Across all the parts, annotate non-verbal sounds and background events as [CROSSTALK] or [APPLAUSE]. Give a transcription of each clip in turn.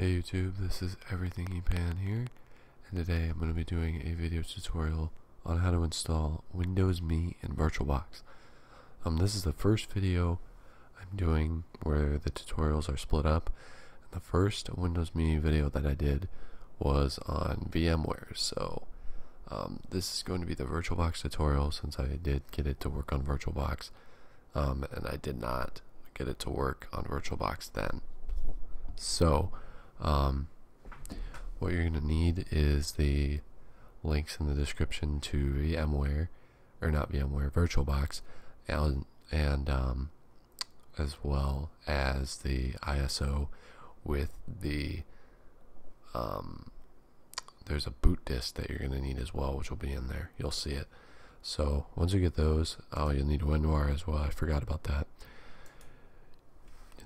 Hey YouTube, this is EverythingEpan here, and today I'm going to be doing a video tutorial on how to install Windows Me in VirtualBox. Um, this is the first video I'm doing where the tutorials are split up. The first Windows Me video that I did was on VMware, so um, this is going to be the VirtualBox tutorial since I did get it to work on VirtualBox, um, and I did not get it to work on VirtualBox then. So, um, what you're going to need is the links in the description to VMware, or not VMware, VirtualBox, and, and um, as well as the ISO with the um, there's a boot disk that you're going to need as well, which will be in there. You'll see it. So once you get those, oh, you'll need WinRAR as well. I forgot about that.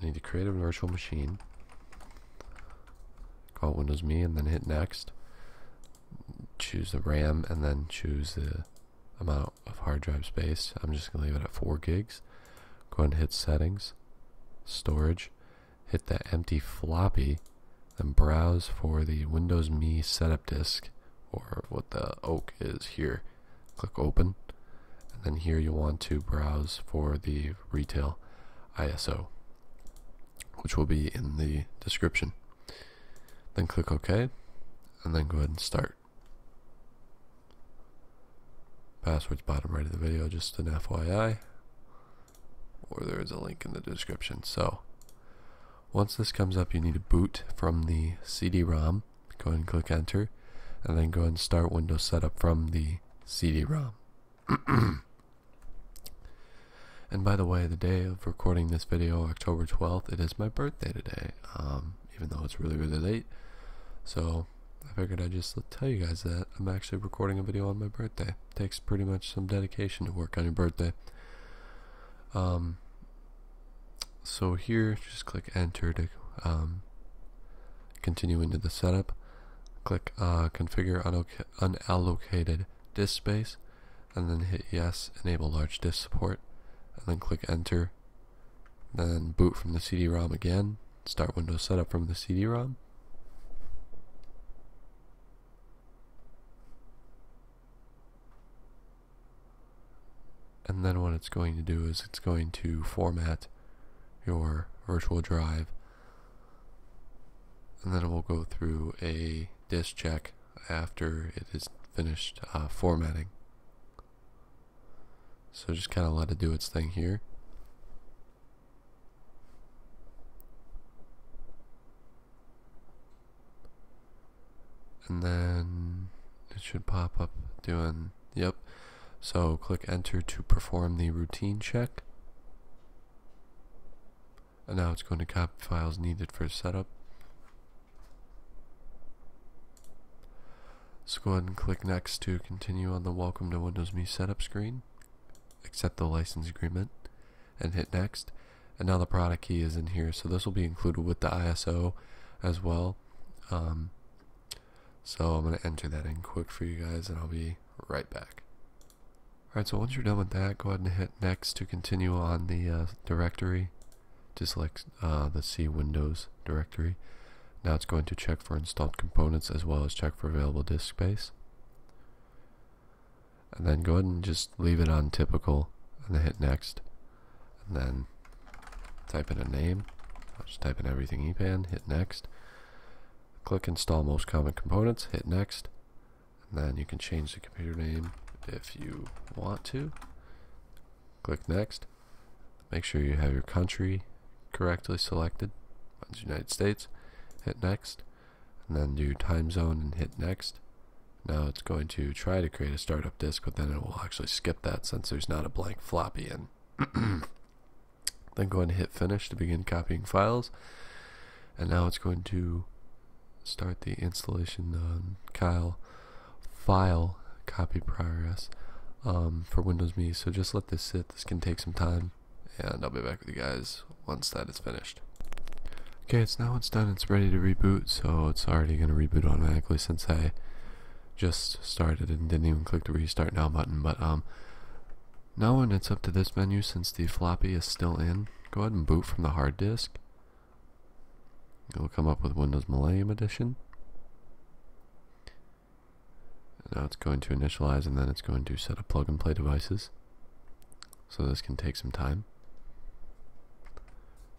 You need to create a virtual machine. It Windows Me and then hit next. Choose the RAM and then choose the amount of hard drive space. I'm just to leave it at 4 gigs. Go ahead and hit settings, storage, hit that empty floppy then browse for the Windows Me setup disk or what the oak is here. Click open and then here you want to browse for the retail ISO which will be in the description. Then click OK and then go ahead and start. Password's bottom right of the video, just an FYI. Or there is a link in the description. So once this comes up, you need to boot from the CD-ROM. Go ahead and click enter, and then go ahead and start Windows setup from the CD-ROM. [CLEARS THROAT] and by the way, the day of recording this video, October 12th, it is my birthday today, um, even though it's really, really late. So I figured I'd just tell you guys that I'm actually recording a video on my birthday. It takes pretty much some dedication to work on your birthday. Um, so here just click enter to um, continue into the setup click uh, configure unallocated disk space and then hit yes enable large disk support and then click enter then boot from the CD-ROM again start Windows setup from the CD-ROM? And then what it's going to do is it's going to format your virtual drive. And then we'll go through a disk check after it is finished uh, formatting. So just kind of let it do its thing here and then it should pop up doing yep so click enter to perform the routine check and now it's going to copy files needed for setup. So go ahead and click next to continue on the welcome to Windows Me setup screen. Accept the license agreement and hit next. And now the product key is in here, so this will be included with the ISO as well. Um, so I'm going to enter that in quick for you guys and I'll be right back. Alright, so once you're done with that, go ahead and hit next to continue on the uh, directory to select uh, the C Windows directory. Now it's going to check for installed components as well as check for available disk space. And then go ahead and just leave it on typical and then hit next. And then type in a name. I'll just type in everything EPAN, hit next. Click install most common components, hit next. And then you can change the computer name if you want to. Click next. Make sure you have your country correctly selected. Mine's United States. Hit next. And then do time zone and hit next. Now it's going to try to create a startup disk, but then it will actually skip that since there's not a blank floppy in. [CLEARS THROAT] then go ahead and hit finish to begin copying files. And now it's going to start the installation on Kyle file copy progress um, for Windows Me. So just let this sit. This can take some time and I'll be back with you guys once that is finished. Okay, it's now it's done, it's ready to reboot, so it's already going to reboot automatically since I just started and didn't even click the restart now button, but um, now when it's up to this menu, since the floppy is still in, go ahead and boot from the hard disk. It'll come up with Windows Millennium Edition. Now it's going to initialize and then it's going to set up plug and play devices. So this can take some time.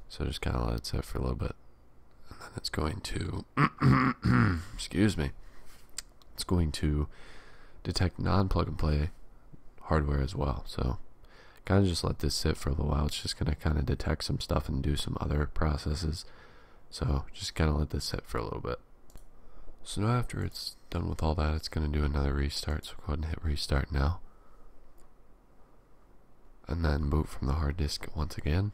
So just kind of let it sit for a little bit. And then it's going to, [COUGHS] excuse me, it's going to detect non plug and play hardware as well. So kind of just let this sit for a little while. It's just going to kind of detect some stuff and do some other processes. So just kind of let this sit for a little bit. So now after it's done with all that, it's going to do another restart. So go ahead and hit restart now. And then boot from the hard disk once again.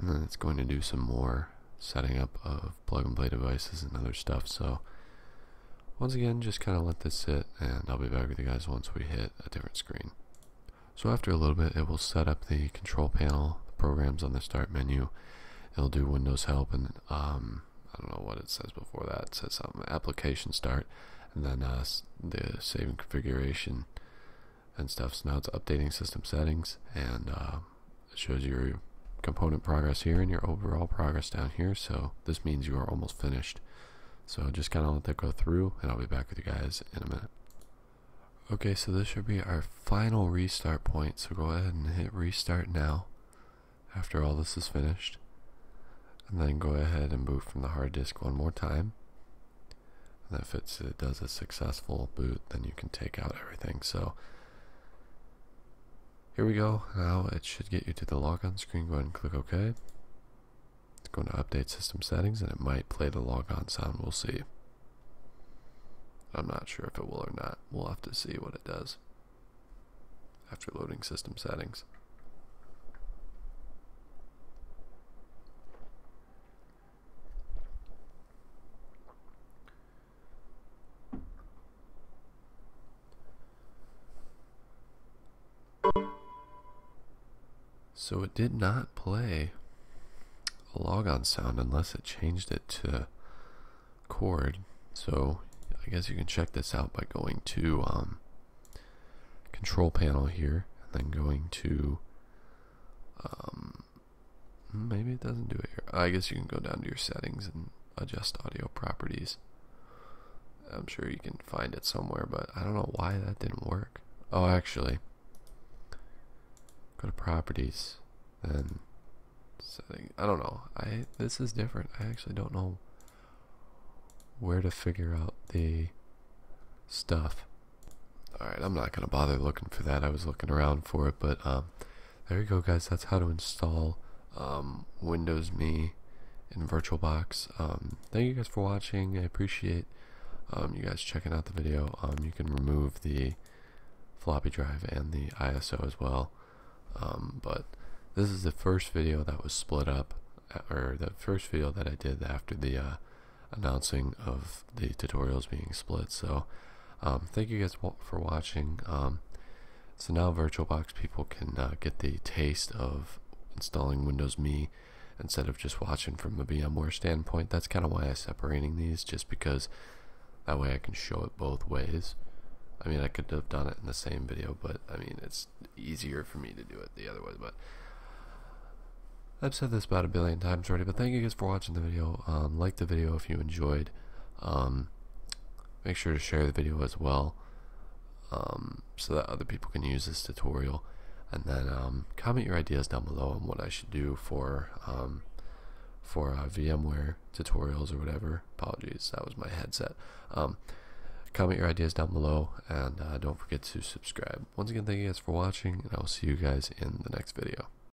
And then it's going to do some more setting up of plug and play devices and other stuff. So once again, just kind of let this sit and I'll be back with you guys once we hit a different screen. So after a little bit, it will set up the control panel, programs on the start menu. It'll do Windows help and um, I don't know what it says before that. It says something application start and then uh, the saving configuration and stuff. So now it's updating system settings and uh, it shows your component progress here and your overall progress down here. So this means you are almost finished. So just kind of let that go through and I'll be back with you guys in a minute. Okay, so this should be our final restart point. So go ahead and hit restart now after all this is finished. And then go ahead and boot from the hard disk one more time. And if it does a successful boot, then you can take out everything. So here we go. Now it should get you to the logon screen. Go ahead and click OK. It's going to update system settings and it might play the logon sound. We'll see. I'm not sure if it will or not. We'll have to see what it does after loading system settings. So it did not play a logon sound unless it changed it to chord. So I guess you can check this out by going to um, control panel here and then going to um, maybe it doesn't do it here. I guess you can go down to your settings and adjust audio properties. I'm sure you can find it somewhere, but I don't know why that didn't work. Oh, actually, go to properties then setting I don't know I this is different I actually don't know where to figure out the stuff. Alright I'm not gonna bother looking for that. I was looking around for it but um there you go guys. That's how to install um, Windows Me in VirtualBox. Um, thank you guys for watching. I appreciate um, you guys checking out the video. Um, you can remove the floppy drive and the ISO as well. Um, but this is the first video that was split up, uh, or the first video that I did after the uh, announcing of the tutorials being split. So um, thank you guys for watching. Um, so now VirtualBox people can uh, get the taste of installing Windows Me instead of just watching from a VMware standpoint. That's kind of why I'm separating these, just because that way I can show it both ways. I mean, I could have done it in the same video, but I mean, it's easier for me to do it the other way. But I've said this about a billion times already, but thank you guys for watching the video. Um, like the video if you enjoyed. Um, make sure to share the video as well um, so that other people can use this tutorial. And then um, comment your ideas down below on what I should do for um, for uh, VMware tutorials or whatever. Apologies, that was my headset. Um, comment your ideas down below and uh, don't forget to subscribe. Once again, thank you guys for watching, and I will see you guys in the next video.